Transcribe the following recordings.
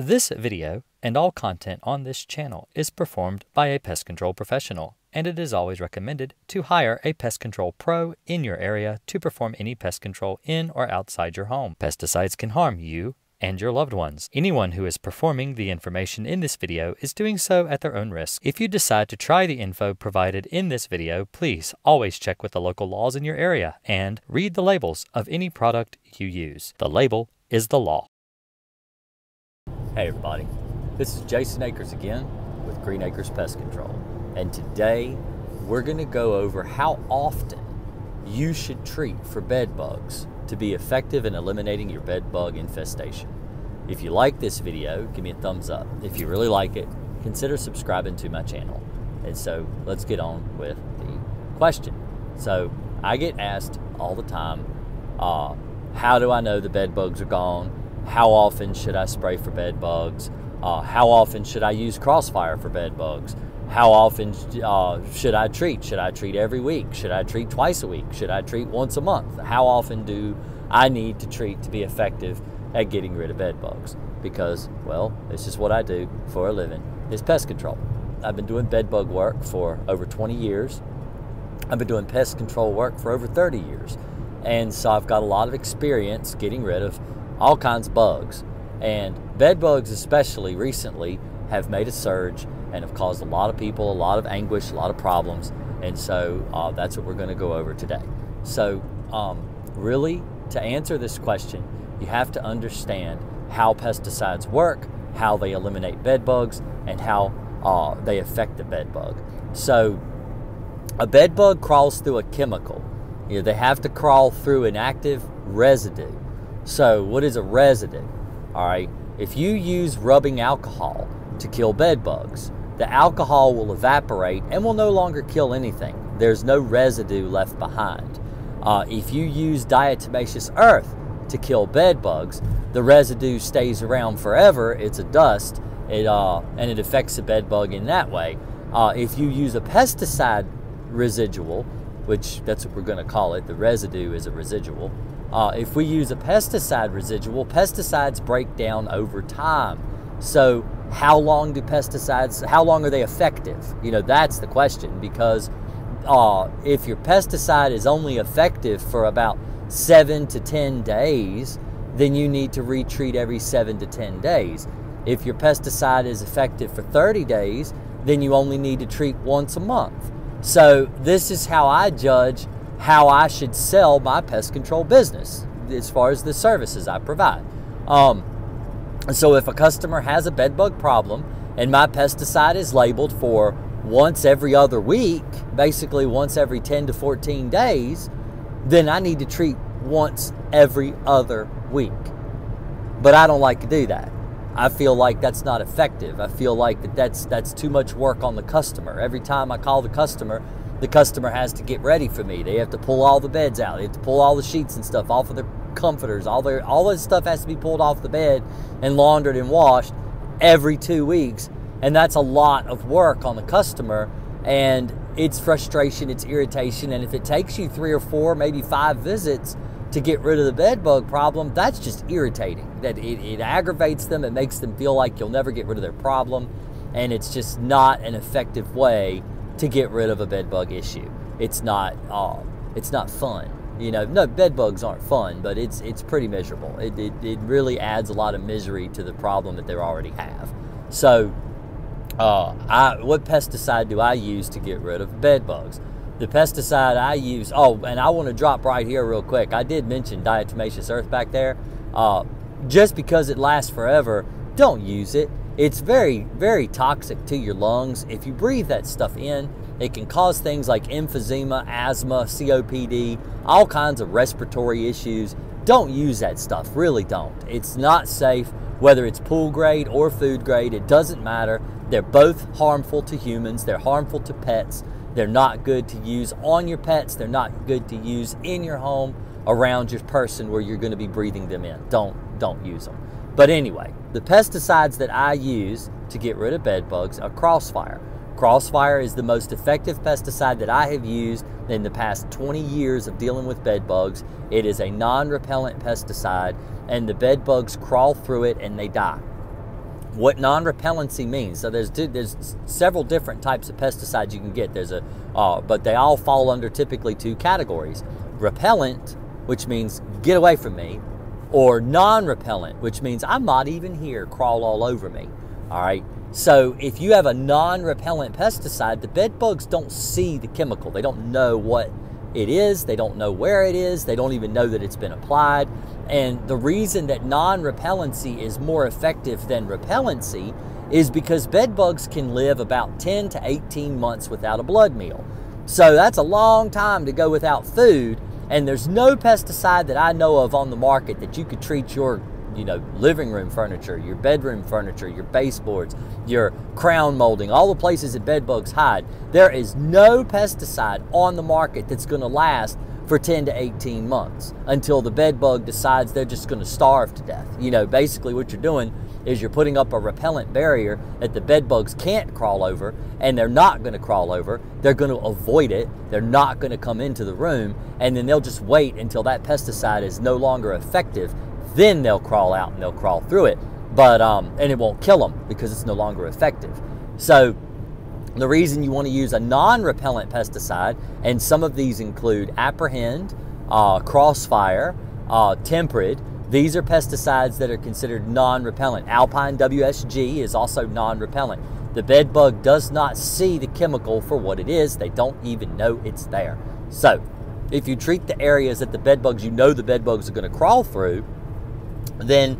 This video and all content on this channel is performed by a pest control professional, and it is always recommended to hire a pest control pro in your area to perform any pest control in or outside your home. Pesticides can harm you and your loved ones. Anyone who is performing the information in this video is doing so at their own risk. If you decide to try the info provided in this video, please always check with the local laws in your area and read the labels of any product you use. The label is the law. Hey everybody, this is Jason Akers again with Green Akers Pest Control. And today we're going to go over how often you should treat for bed bugs to be effective in eliminating your bed bug infestation. If you like this video, give me a thumbs up. If you really like it, consider subscribing to my channel. And so let's get on with the question. So I get asked all the time, uh, how do I know the bed bugs are gone? How often should I spray for bed bugs? Uh, how often should I use Crossfire for bed bugs? How often uh, should I treat? Should I treat every week? Should I treat twice a week? Should I treat once a month? How often do I need to treat to be effective at getting rid of bed bugs? Because, well, this is what I do for a living, is pest control. I've been doing bed bug work for over 20 years. I've been doing pest control work for over 30 years. And so I've got a lot of experience getting rid of all kinds of bugs. And bed bugs, especially recently, have made a surge and have caused a lot of people a lot of anguish, a lot of problems. And so uh, that's what we're going to go over today. So, um, really, to answer this question, you have to understand how pesticides work, how they eliminate bed bugs, and how uh, they affect the bed bug. So, a bed bug crawls through a chemical. You know, they have to crawl through an active residue. So, what is a residue? All right, if you use rubbing alcohol to kill bed bugs, the alcohol will evaporate and will no longer kill anything. There's no residue left behind. Uh, if you use diatomaceous earth to kill bed bugs, the residue stays around forever. It's a dust, it, uh, and it affects the bed bug in that way. Uh, if you use a pesticide residual, which that's what we're going to call it, the residue is a residual. Uh, if we use a pesticide residual, pesticides break down over time. So, how long do pesticides? How long are they effective? You know, that's the question. Because uh, if your pesticide is only effective for about seven to ten days, then you need to retreat every seven to ten days. If your pesticide is effective for 30 days, then you only need to treat once a month. So, this is how I judge how I should sell my pest control business as far as the services I provide. Um, so if a customer has a bed bug problem and my pesticide is labeled for once every other week, basically once every 10 to 14 days, then I need to treat once every other week. But I don't like to do that. I feel like that's not effective. I feel like that that's that's too much work on the customer. Every time I call the customer, the customer has to get ready for me. They have to pull all the beds out. They have to pull all the sheets and stuff off of their comforters. All their all this stuff has to be pulled off the bed and laundered and washed every two weeks. And that's a lot of work on the customer. And it's frustration, it's irritation. And if it takes you three or four, maybe five visits to get rid of the bed bug problem, that's just irritating. That it, it aggravates them, it makes them feel like you'll never get rid of their problem. And it's just not an effective way to get rid of a bed bug issue. It's not uh, it's not fun. You know, no bed bugs aren't fun, but it's it's pretty miserable. It, it, it really adds a lot of misery to the problem that they already have. So, uh, I what pesticide do I use to get rid of bed bugs? The pesticide I use. Oh, and I want to drop right here real quick. I did mention diatomaceous earth back there. Uh, just because it lasts forever, don't use it. It's very, very toxic to your lungs. If you breathe that stuff in, it can cause things like emphysema, asthma, COPD, all kinds of respiratory issues. Don't use that stuff, really don't. It's not safe, whether it's pool grade or food grade, it doesn't matter. They're both harmful to humans, they're harmful to pets. They're not good to use on your pets, they're not good to use in your home around your person where you're going to be breathing them in. Don't don't use them. But anyway, the pesticides that I use to get rid of bed bugs are Crossfire. Crossfire is the most effective pesticide that I have used in the past 20 years of dealing with bed bugs. It is a non repellent pesticide, and the bed bugs crawl through it and they die. what non-repellency means. So there's there's several different types of pesticides you can get. There's a uh, but they all fall under typically two categories: repellent, which means get away from me, or non-repellent, which means I'm not even here, crawl all over me. All right. So if you have a non-repellent pesticide, the bed bugs don't see the chemical. They don't know what it is. They don't know where it is. They don't even know that it's been applied. And the reason that non repellency is more effective than repellency is because bed bugs can live about 10 to 18 months without a blood meal. So that's a long time to go without food. And there's no pesticide that I know of on the market that you could treat your you know, living room furniture, your bedroom furniture, your baseboards, your crown molding, all the places that bed bugs hide. There is no pesticide on the market that's going to last for 10 to 18 months until the bed bug decides they're just going to starve to death. You know, basically what you're doing is you're putting up a repellent barrier that the bed bugs can't crawl over and they're not going to crawl over. They're going to avoid it. They're not going to come into the room and then they'll just wait until that pesticide is no longer effective then they'll crawl out and they'll crawl through it. But um, and it won't kill them because it's no longer effective. So the reason you want to use a non-repellent pesticide, and some of these include Apprehend, uh, Crossfire, uh. These are pesticides that are considered non-repellent. Alpine WSG is also non-repellent. The bed bug does not see the chemical for what it is. They don't even know it's there. So, if you treat the areas that the bed bugs, you know the bed bugs are going to crawl through, then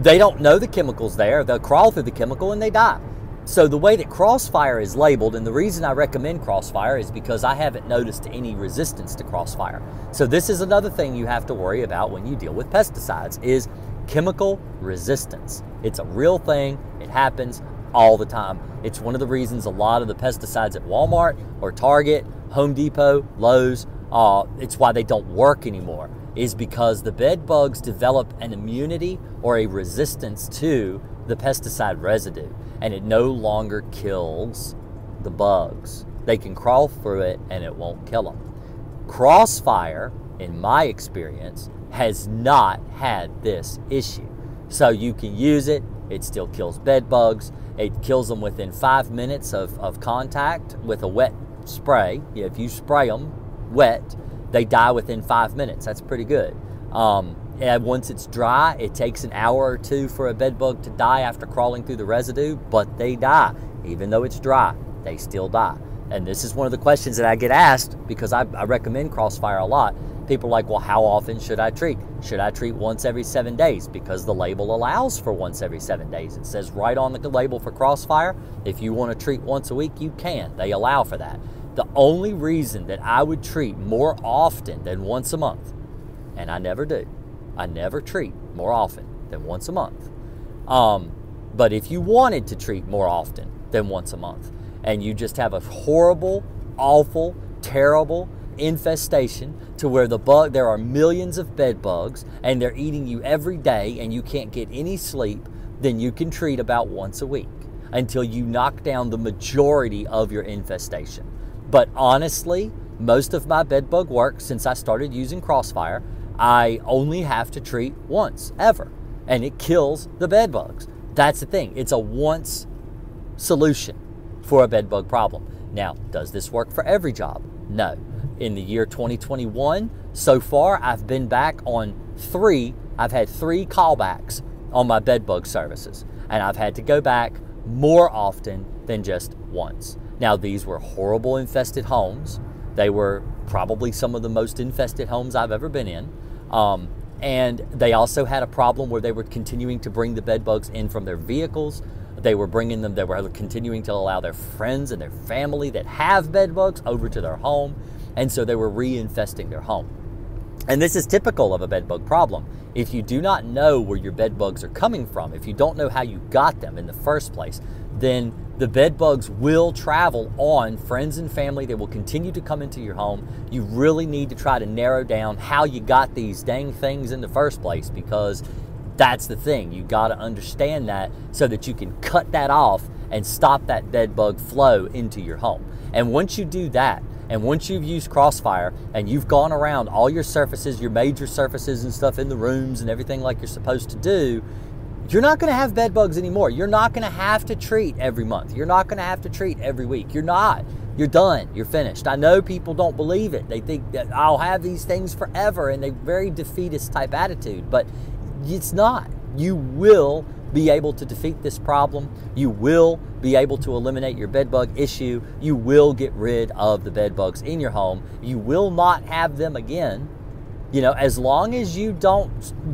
they don't know the chemical's there. They'll crawl through the chemical and they die. So the way that Crossfire is labeled, and the reason I recommend Crossfire is because I haven't noticed any resistance to Crossfire. So this is another thing you have to worry about when you deal with pesticides is chemical resistance. It's a real thing. It happens all the time. It's one of the reasons a lot of the pesticides at Walmart or Target, Home Depot, Lowe's, uh, it's why they don't work anymore is because the bed bugs develop an immunity or a resistance to the pesticide residue and it no longer kills the bugs. They can crawl through it and it won't kill them. Crossfire, in my experience, has not had this issue. So you can use it, it still kills bed bugs. It kills them within five minutes of, of contact with a wet spray. If you spray them wet, they die within five minutes. That's pretty good. Um, and once it's dry, it takes an hour or two for a bed bug to die after crawling through the residue, but they die. Even though it's dry, they still die. And this is one of the questions that I get asked because I, I recommend Crossfire a lot. People are like, well, how often should I treat? Should I treat once every seven days? Because the label allows for once every seven days. It says right on the label for Crossfire, if you want to treat once a week, you can. They allow for that. The only reason that I would treat more often than once a month, and I never do, I never treat more often than once a month. Um, but if you wanted to treat more often than once a month, and you just have a horrible, awful, terrible infestation to where the bug there are millions of bed bugs and they're eating you every day and you can't get any sleep, then you can treat about once a week until you knock down the majority of your infestation. But honestly, most of my bed bug work since I started using Crossfire, I only have to treat once ever, and it kills the bed bugs. That's the thing. It's a once solution for a bed bug problem. Now, does this work for every job? No. In the year 2021, so far, I've been back on three, I've had three callbacks on my bed bug services, and I've had to go back more often than just once. Now, these were horrible infested homes. They were probably some of the most infested homes I've ever been in. Um, and they also had a problem where they were continuing to bring the bed bugs in from their vehicles. They were bringing them, they were continuing to allow their friends and their family that have bed bugs over to their home. And so they were reinfesting their home. And this is typical of a bed bug problem. If you do not know where your bed bugs are coming from, if you don't know how you got them in the first place, then the bed bugs will travel on friends and family. They will continue to come into your home. You really need to try to narrow down how you got these dang things in the first place because that's the thing. You got to understand that so that you can cut that off and stop that bed bug flow into your home. And once you do that, and once you've used Crossfire and you've gone around all your surfaces, your major surfaces and stuff in the rooms and everything like you're supposed to do, you're not going to have bed bugs anymore. You're not going to have to treat every month. You're not going to have to treat every week. You're not. You're done. You're finished. I know people don't believe it. They think that I'll have these things forever and they very defeatist type attitude, but it's not. You will be able to defeat this problem. You will be able to eliminate your bed bug issue. You will get rid of the bed bugs in your home. You will not have them again you know, as long as you don't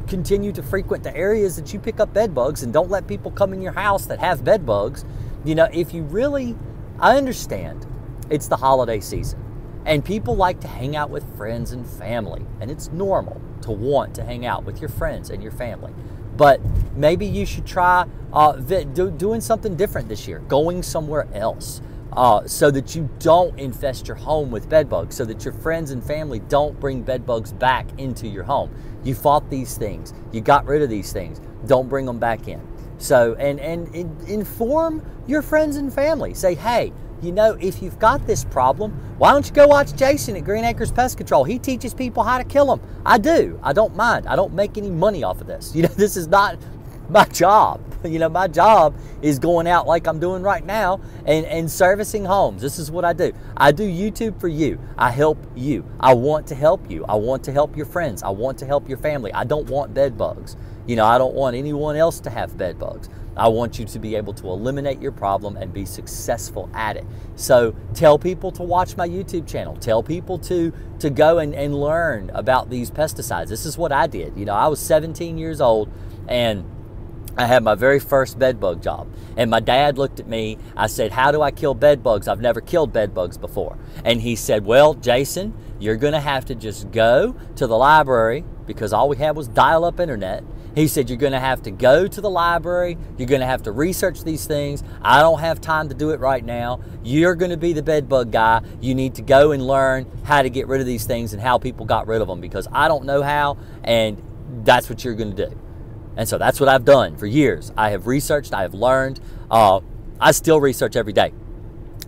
continue to frequent the areas that you pick up bed bugs and don't let people come in your house that have bed bugs, you know, if you really, I understand it's the holiday season and people like to hang out with friends and family, and it's normal to want to hang out with your friends and your family. But maybe you should try uh, do, doing something different this year, going somewhere else uh, so that you don't infest your home with bed bugs, so that your friends and family don't bring bed bugs back into your home. You fought these things, you got rid of these things, don't bring them back in. So, and, and, inform your friends and family. Say, hey, you know, if you've got this problem, why don't you go watch Jason at Green Akers Pest Control? He teaches people how to kill them. I do. I don't mind. I don't make any money off of this. You know, this is not my job. You know, my job is going out like I'm doing right now and, and servicing homes. This is what I do. I do YouTube for you. I help you. I want to help you. I want to help your friends. I want to help your family. I don't want bed bugs. You know, I don't want anyone else to have bed bugs. I want you to be able to eliminate your problem and be successful at it. So tell people to watch my YouTube channel. Tell people to, to go and, and learn about these pesticides. This is what I did. You know, I was 17 years old and I had my very first bed bug job. And my dad looked at me. I said, How do I kill bed bugs? I've never killed bed bugs before. And he said, Well, Jason, you're going to have to just go to the library because all we had was dial up internet. He said, You're going to have to go to the library. You're going to have to research these things. I don't have time to do it right now. You're going to be the bed bug guy. You need to go and learn how to get rid of these things and how people got rid of them because I don't know how. And that's what you're going to do. And so that's what I've done for years. I have researched, I have learned. Uh, I still research every day.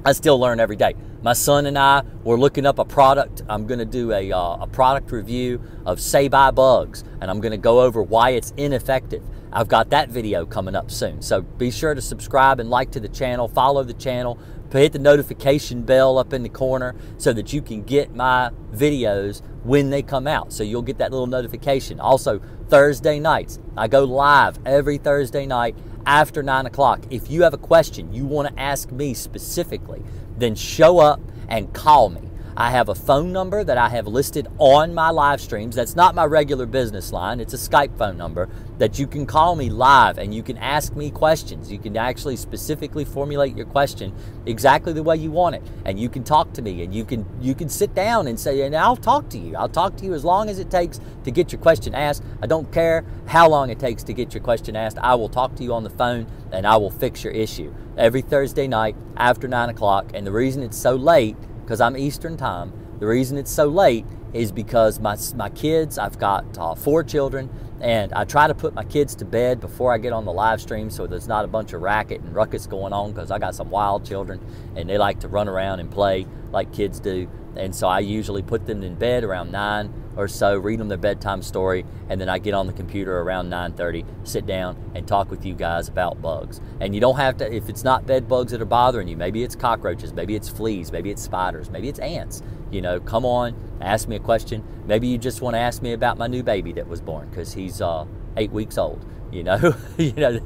I still learn every day. My son and I were looking up a product. I'm going to do a, uh, a product review of Say Bye Bugs, and I'm going to go over why it's ineffective. I've got that video coming up soon. So be sure to subscribe and like to the channel, follow the channel, hit the notification bell up in the corner so that you can get my videos when they come out. So you'll get that little notification. Also, Thursday nights, I go live every Thursday night after 9 o'clock. If you have a question you want to ask me specifically, then show up and call me. I have a phone number that I have listed on my live streams. That's not my regular business line, it's a Skype phone number that you can call me live and you can ask me questions. You can actually specifically formulate your question exactly the way you want it. And you can talk to me and you can you can sit down and say, and I'll talk to you. I'll talk to you as long as it takes to get your question asked. I don't care how long it takes to get your question asked. I will talk to you on the phone and I will fix your issue every Thursday night after nine o'clock. And the reason it's so late because I'm Eastern time. The reason it's so late is because my, my kids, I've got uh, four children, and I try to put my kids to bed before I get on the live stream so there's not a bunch of racket and ruckus going on because I got some wild children and they like to run around and play like kids do. And so I usually put them in bed around 9 or so, read them their bedtime story, and then I get on the computer around 9:30, sit down and talk with you guys about bugs. And you don't have to if it's not bed bugs that are bothering you, maybe it's cockroaches, maybe it's fleas, maybe it's spiders, maybe it's ants. You know, come on, ask me a question. Maybe you just want to ask me about my new baby that was born because he's uh, eight weeks old. You know, you know,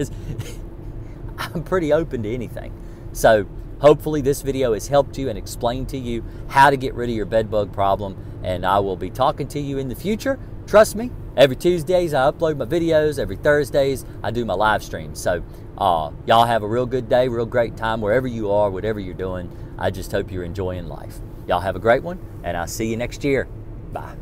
I'm pretty open to anything. So Hopefully this video has helped you and explained to you how to get rid of your bed bug problem and I will be talking to you in the future. Trust me, every Tuesdays I upload my videos, every Thursdays I do my live streams. So uh, y'all have a real good day, real great time wherever you are, whatever you're doing. I just hope you're enjoying life. Y'all have a great one and I'll see you next year. Bye.